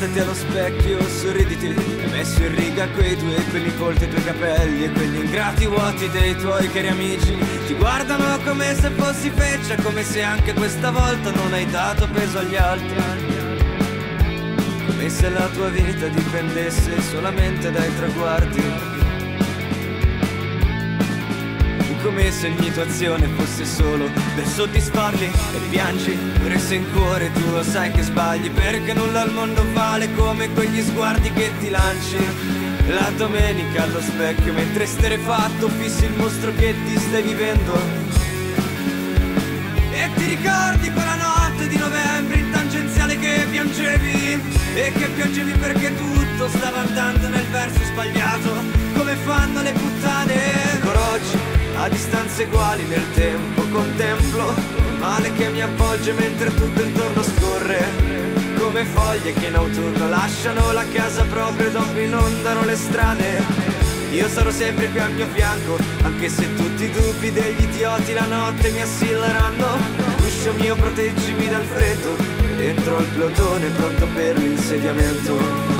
Guardati allo specchio, sorriditi. Hai messo in riga quei due peli colti, i tuoi capelli E quegli ingrati vuoti dei tuoi cari amici. Ti guardano come se fossi feccia Come se anche questa volta non hai dato peso agli altri. Come se la tua vita dipendesse solamente dai traguardi come se ogni tua azione fosse solo per soddisfarli e piangi pure se in cuore tu lo sai che sbagli perché nulla al mondo vale come quegli sguardi che ti lanci. La domenica allo specchio mentre fatto fissi il mostro che ti stai vivendo. E ti ricordi quella notte di novembre in tangenziale che piangevi? E che piangevi perché tutto stava andando nel verso sbagliato a distanze uguali nel tempo contemplo il male che mi avvolge mentre tutto intorno scorre. Come foglie che in autunno lasciano la casa proprio e dopo inondano le strade. Io sarò sempre qui al mio fianco anche se tutti i dubbi degli idioti la notte mi assilleranno Uscio mio proteggimi dal freddo dentro al plotone pronto per l'insediamento